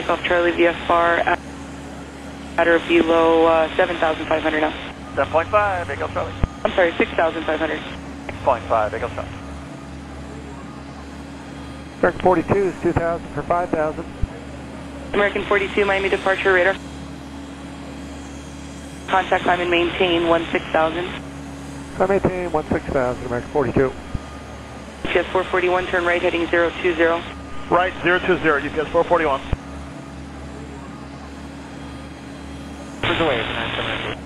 Takeoff Charlie VFR at, at or below uh, 7,500 now. 7.5, Eagle Charlie. I'm sorry, 6,500. 6.5, Eagle Charlie. American 42 is 2,000 for 5,000. American 42, Miami departure radar. Contact climb and maintain 16,000. I maintain 16,000, American 42. UPS 441, turn right heading 020. Right, 020, UPS 441. Away, 978.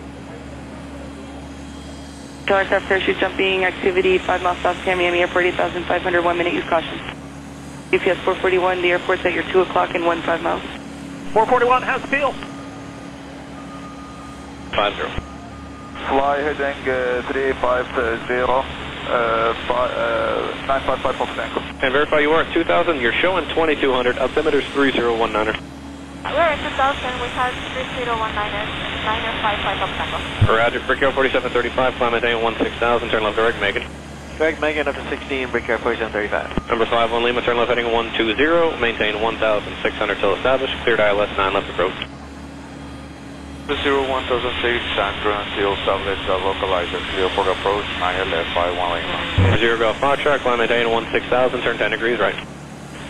Tower aircraft parachute jumping activity 5 miles south of Miami Airport, 8,500, 1 minute, use caution. UPS 441, the airport's at your 2 o'clock and 1 5 miles. 441, how's the feel? 50. Fly heading uh, 350, uh, fi- uh, 955 Fox Tango. And verify you are at 2,000. You're showing 2,200. Altimeter's 3019er. We're at 2000, we have 3019 955 of Tango. Roger. Brickyard 4735. Climb maintain 16,000. Turn left direct Megan. Greg Megan up to 16, Brickyard 4735. Number 51 Lima. Turn left heading 120. Maintain 1,600 till established. Cleared ILS 9 left approach. 01006 Sandra until establish the localizer. Clear for approach, 9 left 51 Lima. Zero Golf Foxtrot. Climb maintain 16,000. Turn 10 degrees right.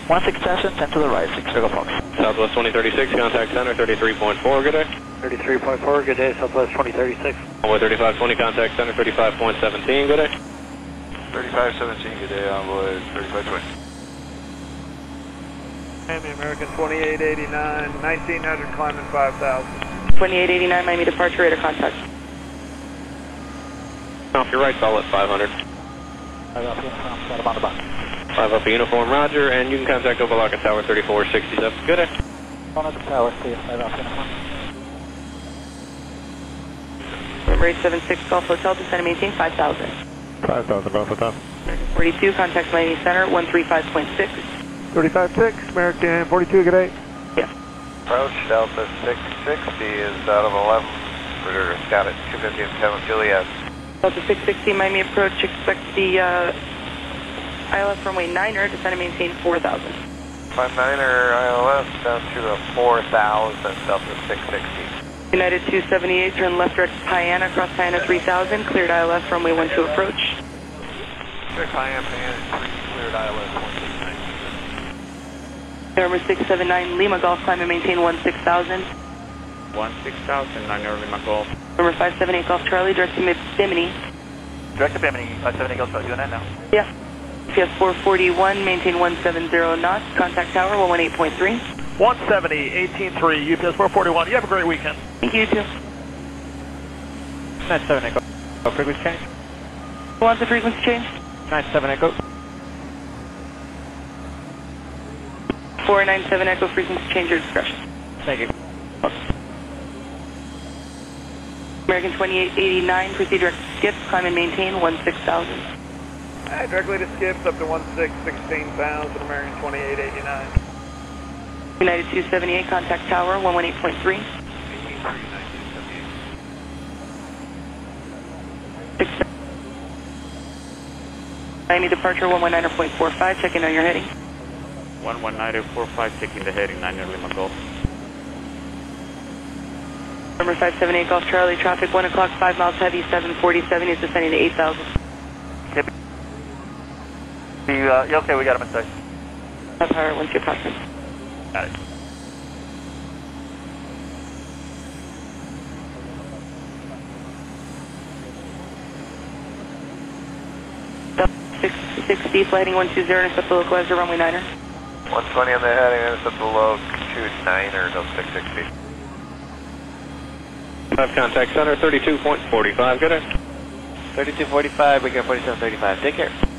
16,000, 10 to the right, 6 Eagle Fox. Southwest 2036. Contact center 33.4. Good day. 33.4, good day, Southwest 2036. Envoy 3520. Contact center 35.17. Good day. 3517, good day, envoy 3520. Miami American 2889, 1900 climbing 5,000. 2889 Miami departure radar contact. Off your right, solid 500. Five up, got him on the box. 5 up uniform, roger, and you can contact Opa-locka Tower 3467. Good day. One at the tower, clear, five up, uniform. Number 876 Golf Hotel, descend and maintain 5,000. 5,000 both of them. 42, contact Miami Center 135.6. 35.6, American 42, good day. Approach Delta 660 is out of 11. We're scout at 250 and 7 Juliet. Delta 660 Miami approach, expect the uh, ILS runway 9er, descend and maintain 4,000. 59er ILS down to the 4000, Delta 660. United 278, turn left direct Piana, cross Piana 3000, cleared ILS runway 12 approach. Check IM and cleared ILS 169. Number 679 Lima Golf, climb and maintain 16,000. 16,000, 9 Lima Golf. Number 578 Golf Charlie, direct to Bimini. Direct to Bimini, 57 Eagle Charlie, doing that now. Yeah. PS 441, maintain 170 knots, contact tower 118.3. 170, 18.3, UPS 441. You have a great weekend. Thank you, you too. 97 Echo. Oh, frequency change? Who wants the frequency change? 97 Echo. 497 Echo frequency change your discretion. Thank you. American 2889, proceed direct skip, climb and maintain 16,000. Hey, directly to skips up to 16, 16,000, American 2889. United 278, contact tower 118.3. Six- Miami departure 119.45, check in on your heading. 11945, taking the heading 9 Lima Golf. Number 578 Golf Charlie, traffic 1 o'clock, 5 miles heavy, 747 is descending to 8,000. You, uh, you okay, we got him inside. Have higher once you pass him. Got it. Delta 660, flight heading 120, intercept the localizer, runway 9er. 120 on the heading, and it's at below 29er, Delta 660. 5 contact center 32.45. Good day. 3245, we got 4735. Take care.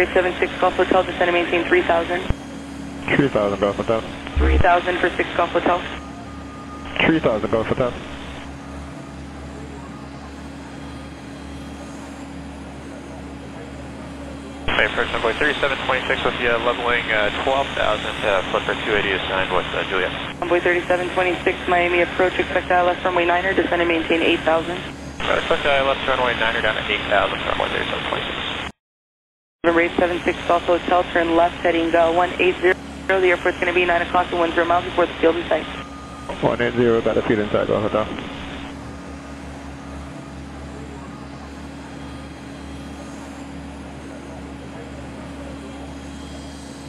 376 Golf Hotel, descend and maintain 3,000. 3,000 both Hotel. 3,000 for 6 Golf Hotel. 3,000 both Hotel. them. Approach number 3726 with you, leveling uh, 12,000, uh, flipper 280 assigned with uh, Juliet. Envoy 3726 Miami approach, expect ILS runway 9er, descend and maintain 8,000. Uh, expect ILS runway 9er down to 8,000, runway 3726. November 876 Golf Hotel, turn left heading uh, 180. The airport's going to be 9 o'clock and 10 miles before the field in sight. 180, got a field inside Golf Hotel.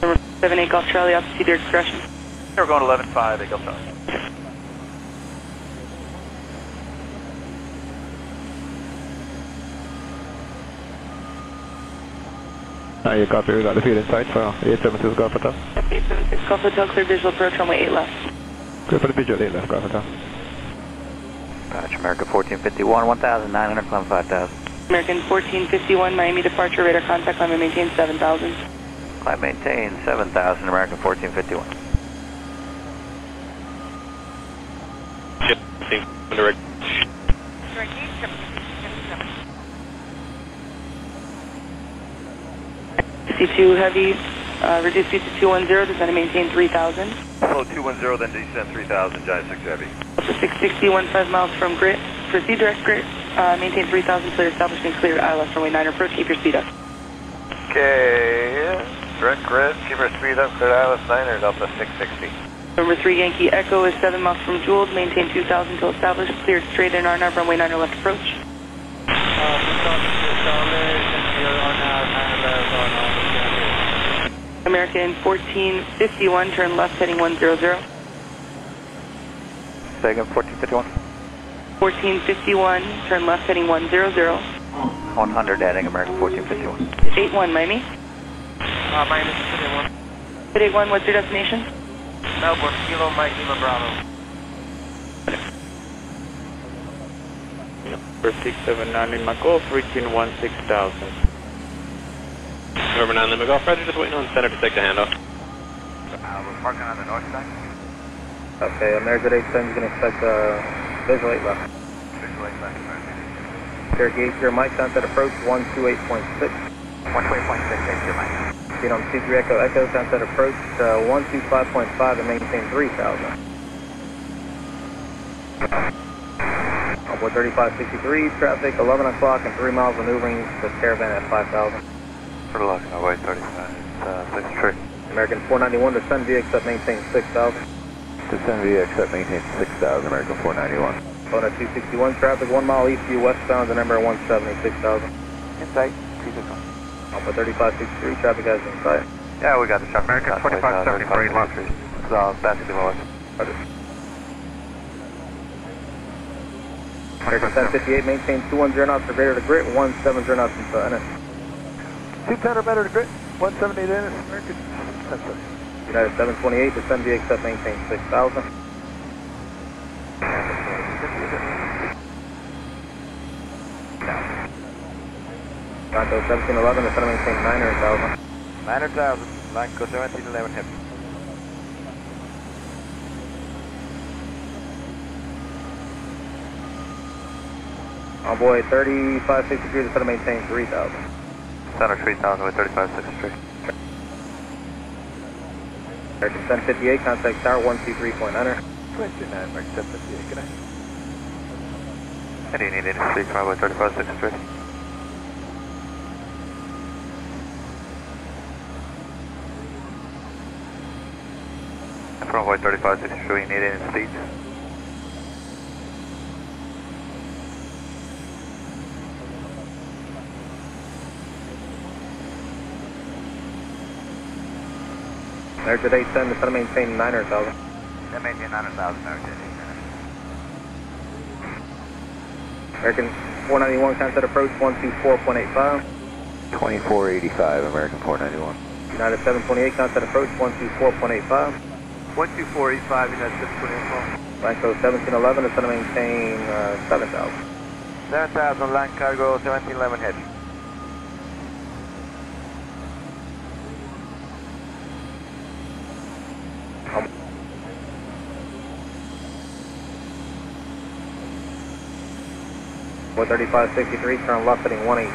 November 78 Golf Charlie, altitude your discretion. We're going 11.5, Eagle Charlie. Uh, you copy, we got the field inside for 876 Golf Hotel. 876 Golf Hotel, clear visual approach runway 8 left. Clear for the visual 8 left, Golf Hotel. Patch America 1451, 1,900, climb 5,000. American 1451, Miami departure, radar contact, climb and maintain 7,000. Climb maintain 7,000, American 1451. Direct. 62 Heavy, uh, reduce speed to 210, descend and maintain 3,000. Hello, 210, then descend 3,000, Giant 6 Heavy. Also six sixty one five miles from Grit. Proceed direct Grit. uh, maintain 3,000, clear establishment, clear ILS runway 9 approach, keep your speed up. Okay, direct Grit. keep your speed up, clear ILS 9 or Delta 660. Number 3 Yankee Echo is 7 miles from Jules, maintain 2,000 till established, cleared straight in RNAV, runway 9 left approach. Uh, American 1451, turn left heading 100. Second 1451. 1451, turn left heading 100. 100 adding American 1451. 81 Miami. Uh, minus 21. 81, what's your destination? Melbourne, Kilo Mike Lima Bravo. For 679 in Macau, reaching 16,000. November 9 Lima Golf, Roger, just waiting on center to take the handoff. Uh, we're parking on the north side. Okay, American 87 is going to expect uh, visual 8 left. Visual 8 left. Cherokee 80, Mike, sunset approach 128.6. 128.6, 80 Mike. Speed on C3 Echo Echo, sunset approach uh, 125.5 and maintain 3,000. Onboard 3563, traffic 11 o'clock and 3 miles maneuvering to caravan at 5,000. For the lock, away 35, uh, 63. American 491, descend VX at maintain 6,000. Descend VX at maintain 6,000, American 491. Phone at 261, traffic 1 mile east of you westbound, the number 176,000. Insight, 261. Alpha 3563, traffic has been sight. Yeah, we got the shot. American 2573, left. It's uh, basically lower. American 1058, maintain 210 knots or greater to grit, 170 knots into NS. 210 or better to grit, 178 in American. United 728, descend VX at maintain 6,000. Bronco 1711, descend maintain 900,000. 900,000, Blanco 1711 heavy. On boy 3563, descend maintain 3,000. Center 3000 with 3563. American 1058, contact tower 123.9er. 29, American 758, good night. And do you need any speed from about 3563? And from about 3563, you need any speeds? American 810, descend and maintain 900,000. Then maintain 900,000, American American 491, contact approach 124.85. 2485, American 491. United 728, contact approach 124.85. 12485, United 728. Blanco 1711, descend and maintain uh, 7,000. 7000, LAN Cargo 1711 heavy. Boy 3563, turn left heading 180.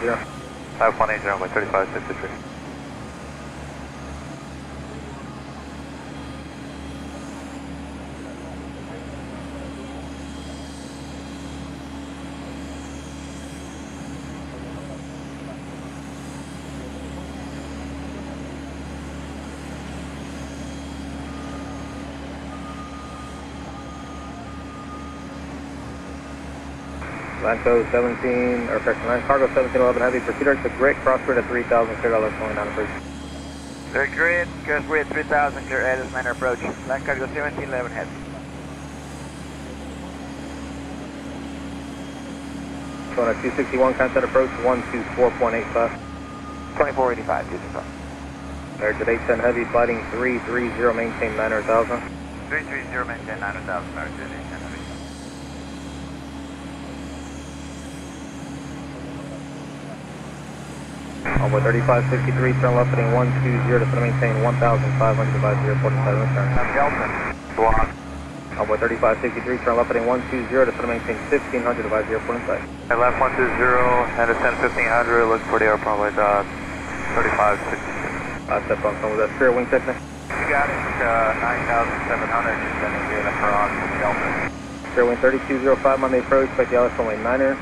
5180 by 3563. Blanco 17, or correction, line cargo 1711 heavy, proceed to grid, cross grid at 3000, clear dollars 29 approach. They're grid, cross grid 3000, clear Alice 9 approach. LAN Cargo 1711 heavy. So on a 261, contact approach 124.85. 2485, 265. American 810 heavy, fighting 330, maintain 900,000. 330, maintain 900,000, 810 3563, turn left heading 120 to maintain 1,500, divide 045 return. Delta. Block. Onboard 3563, turn left heading 120 to maintain 1500, divide 045. I left 120, and descend 1500, look for the air runway, uh, 3566. Uh, step on some of that spare wing technique. You got it, uh, 9,700, descending via the Huron, Delta. Spare wing 3205, Monday approach, expect the LS runway 9er.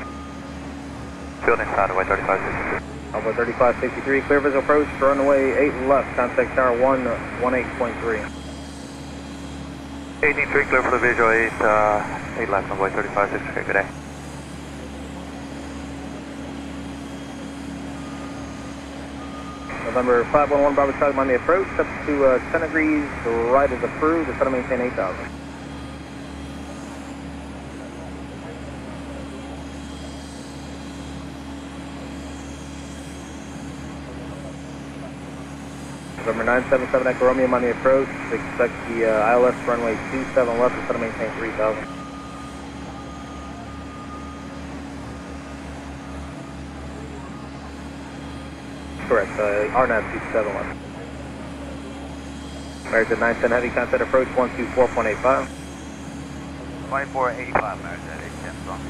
Building side away 3566. Onboard 3563, clear visual approach, runway 8 left, contact tower 1, 18.3. 183, clear for the visual 8, uh, 8 left, runway 3563, good day. November 511, Bravo Charlie, Monday approach, up to uh, 10 degrees, right is approved, it's going to maintain 8,000. November 977 Echo Romeo, Monday approach, expect the uh, ILS runway 27 left, going to maintain 3,000. Correct, uh, RNAV 27 left. American 910 heavy contact approach 124.85. 2485, American 810 strong.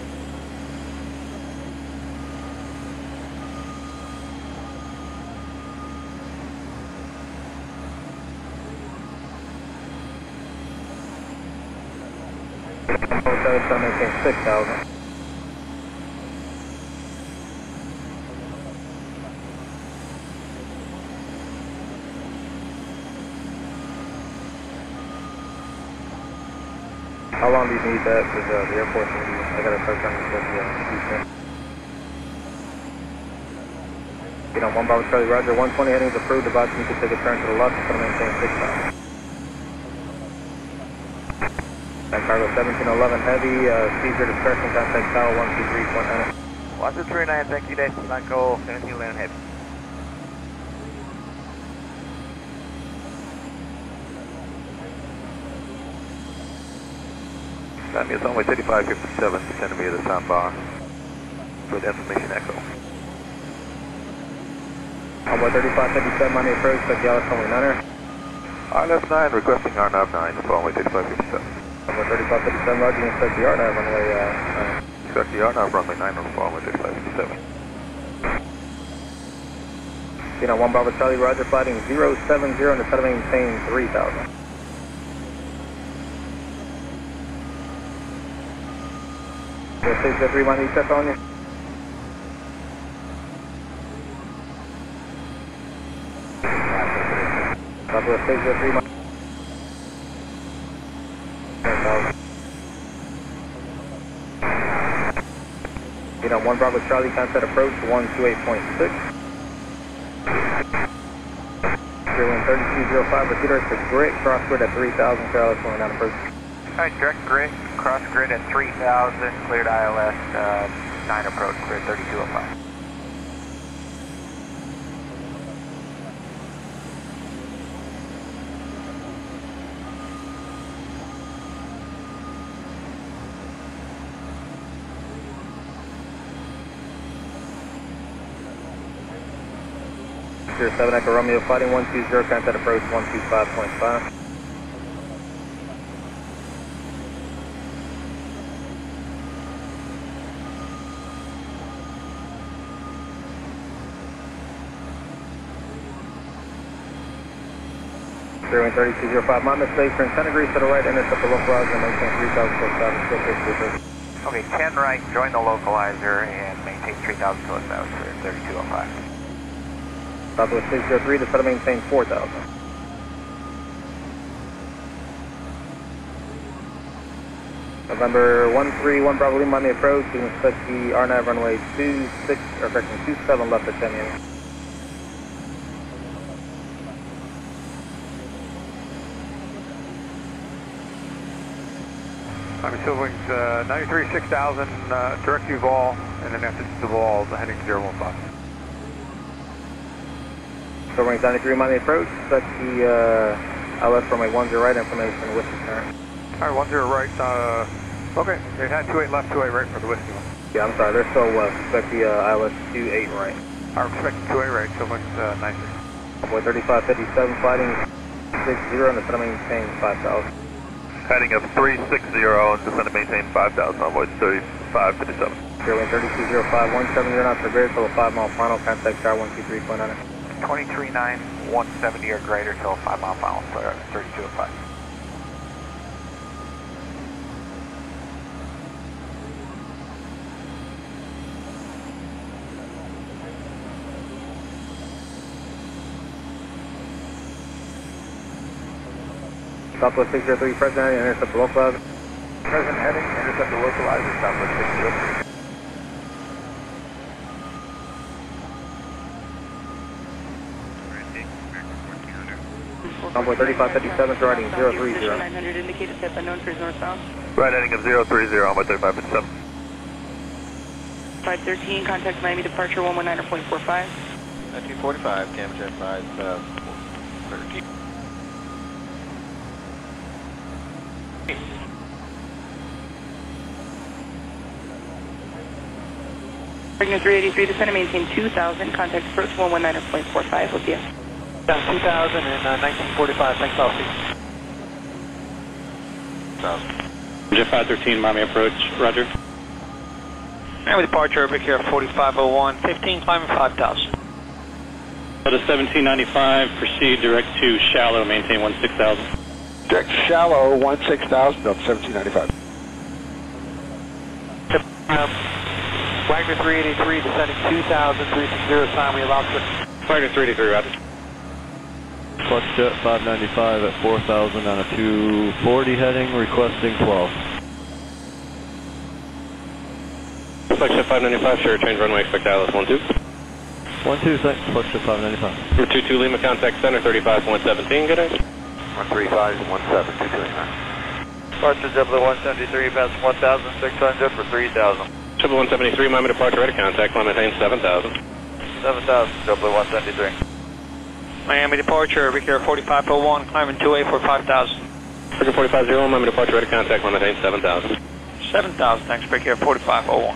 Hotel is going 6,000. How long do you need that? Because uh, the airport's going I got to start trying to get the uh, You know, 1 Bravo Charlie Roger, 120 heading is approved, advise you can take a turn to the left, it's to maintain 6,000. San Cargo 1711 heavy, uh, Caesar dispersing contact tower 123.9. 1239, thank you, Dash Blanco 1711 heavy. Time is only 3557, descending via the soundbar for the information echo. Onboard 3557, Monday approach, expect the LS only niner. RNF 9 requesting RNAV 9 for only 3557. Onboard 3557, Roger, you expect the RNAV runway, uh, Expect the RNAV runway 9 for only 3557. You know, 1 Bravo Charlie Roger, fighting 070 and instead of maintain 3000. Your six zero three one eight check on you. Zero three one. You 1 Bravo Charlie, contact approach 128.6. Zero one thirty two zero five, repeat direct to grid, cross grid at 3000, Carlos, going down approach. Alright, direct grid, cross grid at 3000, cleared ILS, uh, 9 approach, cleared 3205. Zero seven Echo Romeo, fighting 120, contact approach 125.5. Zero thirty two zero five. My mistake. Turn ten degrees to the right. Intercept the localizer maintain three thousand foot seven. Still six two Okay, 10 right, join the localizer and maintain 3000 kilosouth, cleared 3205. Southwest six zero three. To set to maintain four thousand. November 131 Bravo Lima, Miami approach. You can expect the RNAV runway 26, or correction, 27 left at 10 Miami. Miami Silver Wings, uh, 93 6000, uh, direct Vol, and then after the Vol, heading 015. Silver Wings 93 Miami approach. Expect the uh, LS runway 10 right information with return. All right, 10 right, uh, okay, they had 28 left, 28 right for the whiskey one. Yeah, I'm sorry, they're still west. Expect the uh, ILS 28 right. I'm expecting 28 right, so Wings, uh, 93. Boy 3557 fighting 60 and the center maintain 5000. Heading of 360 and descend to maintain 5,000 on voice 3557. Zero wind 3205 knots for greater till 5 mile final. Contact tower 123.9. 23.9, 170 or greater till 5 mile final, so uh, 3205. Southwest 603 President, intercept local. Present heading, intercept the localizer, Southwest 603. Convoy 3557 riding 030. 900 indicated tip unknown for northbound. Right heading of 030 on voice 3557. 513, contact Miami departure 119.45. 1945, Camjet 5, uh, 13. Pregnant 383, descend and maintain 2000, contact approach 119.45 with you. Down 2000 and uh, 1945, thanks, I'll see. Jet 513, Miami approach, roger. Miami departure, Big Air 4501, 15 climbing 5000. Go to 1795, proceed direct to shallow, maintain 16,000. Direct shallow, 16,000 up 1795. Um, Wagner 383, descending 2000, 360, time we allow for Wagner 383, roger. Flex Jet 595 at 4,000 on a 240 heading, requesting 12. Flex Jet 595, sure, change runway, expect ILS 12. 12, thanks, Flex Jet 595. Number 22 Lima, contact center 35.17, good day. 135, 17, 229. Departure JetBlue 173, past 1,600 for 3,000. Triple 173, Miami departure, ready contact, climb maintain 7,000. 7,000, JetBlue 173. Miami departure, Big Air 4501, climbing 28 for 5000. Figure 4501, Miami departure, ready contact, climb maintain 7,000. 7000, thanks, Big Air 4501.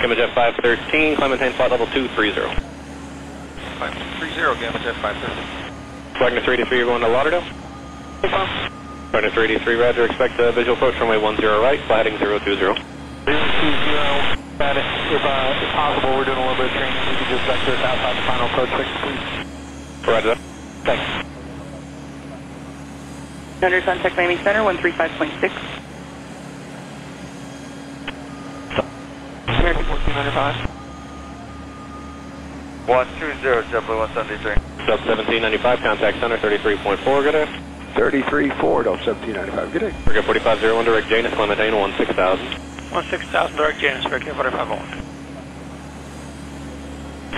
Gamma Jet 513, climb maintain flight level 230. 30, Gamma Jet 530. Wagner 383, you're going to Lauderdale? Wagner 383, roger, expect a visual approach runway 10 right, fly heading 020. 020, got it. If, uh, if possible, we're doing a little bit of training. We could just vector us outside the final approach fix, please. Roger that. Thanks. Under contact Miami Center 135.6. American 1495. 120, JetBlue 173. Sub 1795, contact center 33.4, good day. 33 Ford up 1795. Good day. Figure 4501, direct Janus, climb maintain 16,000. 16000, direct Janus, Big Air 4501.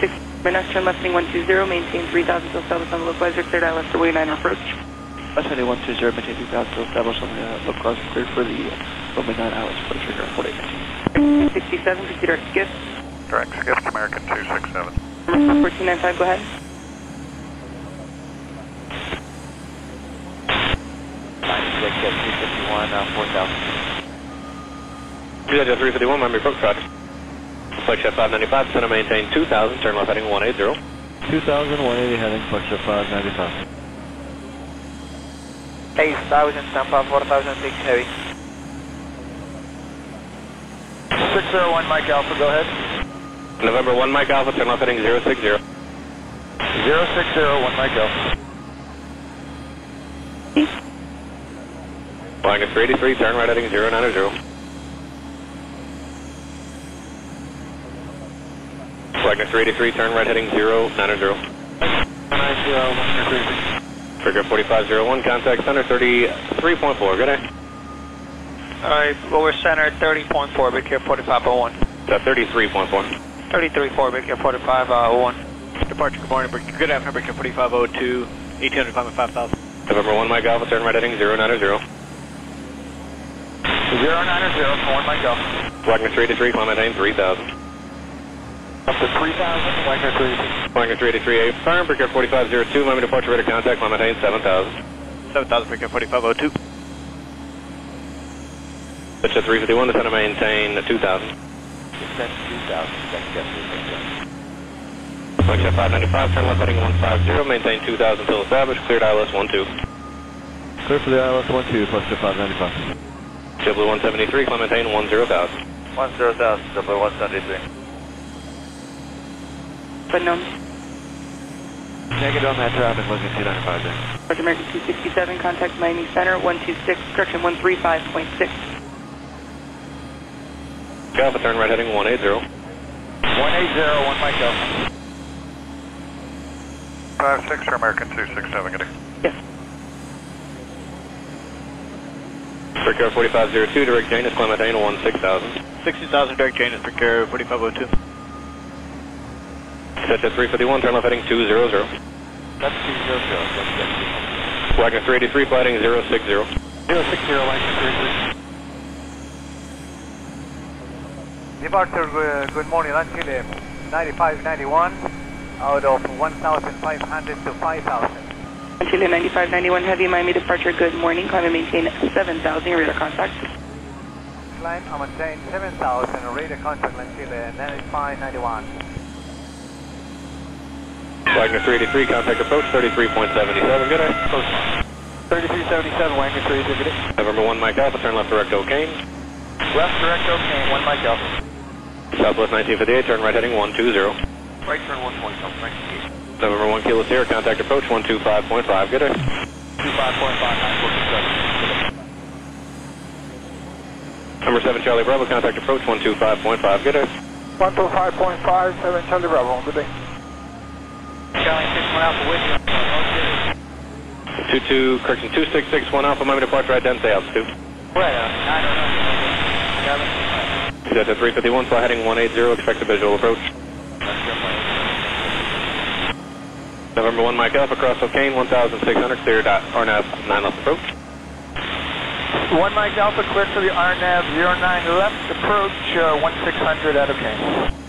6 minutes, turn left heading 120, maintain 3000 till establish on the localizer, cleared ILS for 9 approach. West heading 120, maintain 2000 to establish on the localizer, cleared for the runway 9 hours for trigger 4819. 67, proceed direct skip. Direct skip, American 267. 1495, go ahead. Jet Jet 351, uh, 4,000. Jet 351, Miami approach, roger. Flex Jet 595, center maintain 2000, turn left heading 180. 2,000, 180 heading, Flex Jet 595. 8000, Tampa 4006, heavy. 601, Mike Alpha, go ahead. November 1 Mike Alpha, turn left heading 060. 060, 1 Mike Alpha. Wagner 383, turn right heading 090. Wagner 383, turn right heading 090. 90, Figure 4501, contact center 33.4, good day. Alright, lower center 30.4, big care 4501. Uh, 33.4. 33.4, big care 4501. Departure, good morning, good afternoon, Bridge 4502, 1800, climb at 5000. November 1 Mike Alpha, turn right heading 090. 090, one Mike Alpha. Wagner 383, climb maintain 3000. Up to 3000, Wagner 33. Wagner 383A, firm, Bridge 4502, Miami departure radar contact, climb maintain 7000. 7000, Bridge 4502. Pitch at 351, descend to maintain 2000. Descend 2000, second guess. Mike 595, turn left heading 150, maintain 2000 till established, cleared ILS 12. Clear for the ILS 12, plus to 595. JetBlue 173, climb maintain 10,000. 10,000, double 173. Unknown. Negative on that traffic, looking 295 there. North American 267, contact Miami Center, 126, correction 135.6. Alpha, turn right heading 180. 180, one Mike Alpha. 56 for American 267, good day. Yes. Brickyard 4502, direct Janus, climb maintain 16,000. 60,000, Derek Janus, Bridge 4502. Pitch at 351, turn left heading 200. That's 200, second guess. Wagner 383, flighting 060. 060, Wagner 33. Departure, uh, good morning, Chile, 9591, out of 1,500 to 5,000. Chile 9591 Heavy Miami departure, good morning. Climb and maintain 7000, radar contact. Climb and maintain 7,000, radar contact Chile 9591. Wagner 383, contact approach 33.77, good day. 3377, Wagner 33, good day. November 1 Mike Alpha, turn left direct O'Kane. Left direct okay, one Mike Alpha. Southwest 1958, turn right heading 120. Right turn 120, Alpha, 19. November 1 Kilo Sierra, contact approach 125.5, good day. 25.5, 947. Number 7 Charlie Bravo, contact approach 125.5, good day. 125.5, 7 Charlie Bravo, good day. Charlie 61 Alpha with you. 22, correction 2661 Alpha, Miami departure, identity altitude. Right, uh, 909. Delta 351, fly heading 180, expect a visual approach. November 1 Mike Alpha, cross O'Kane, 1600, cleared at RNAV 9 left approach. 1 Mike Alpha, clear for the RNAV 09 left approach, uh, 1600 out of Kane.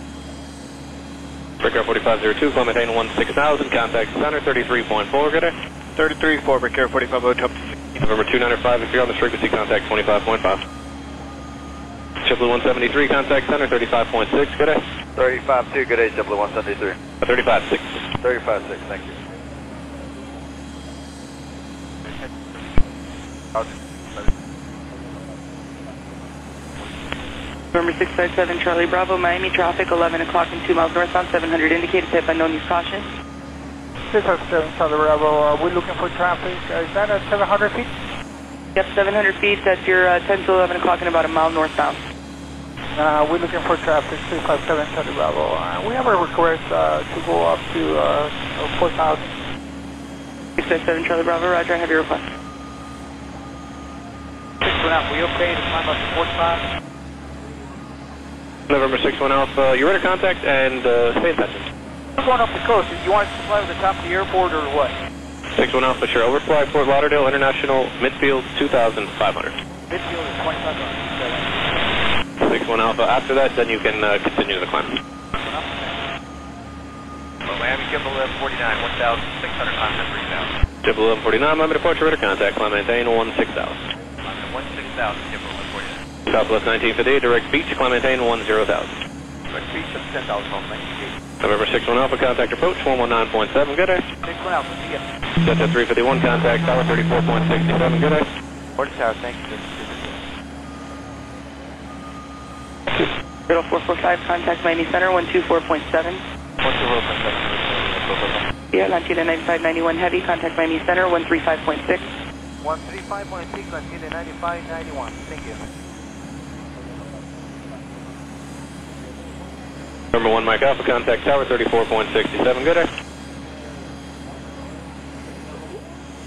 Brickyard 4502, climb maintain 16000, contact center 33.4, good day. 33.4, Bridge 4502, up to 60. November 295, if you're on this frequency, contact 25.5. JetBlue 173, contact center 35.6, good day. 35-2, good day, JetBlue 173. Uh, 35.6. 35-6, thank you. November 657 Charlie Bravo, Miami traffic, 11 o'clock and 2 miles northbound, 700 indicated, type unknown, use caution. 657 Charlie Bravo, uh, we're looking for traffic. Uh, is that at 700 feet? Yep, 700 feet, that's your uh, 10 to 11 o'clock and about a mile northbound. Uh, we're looking for traffic, 657 Charlie Bravo. Uh, we have a request uh, to go up to uh, 4,000. 657 Charlie Bravo, roger, I have your request. 61 Alpha, we okay to climb up to 45? November 61 Alpha, you're ready to contact and uh, stay in touch. Going up the coast. You want us to fly to the top of the airport or what? 61 Alpha, sure. Overfly Fort Lauderdale International, midfield 2,500. Midfield is 25 61 Alpha, after that, then you can uh, continue the climb. Miami Kimball 49, 1,600, contact 3,000. JetBlue 149, Miami departure, radar contact, climb maintain 16,000. 16,000, Kimball 149. Southwest 1958, direct beach, climb maintain 10,000. Direct beach of 10,000 on 19 November 61 Alpha, contact approach 119.7, good day. 61 Alpha, see ya. Delta 351, contact tower 34.67, good day. Port Tower, thank you. Riddle 445, contact Miami Center, 124.7. 124.7. Yeah, LAN Chile 9591 Heavy, contact Miami Center, 135.6. 135.6 Chile 9591. Thank you. Number 1 Mike Alpha, contact tower 34.67, good.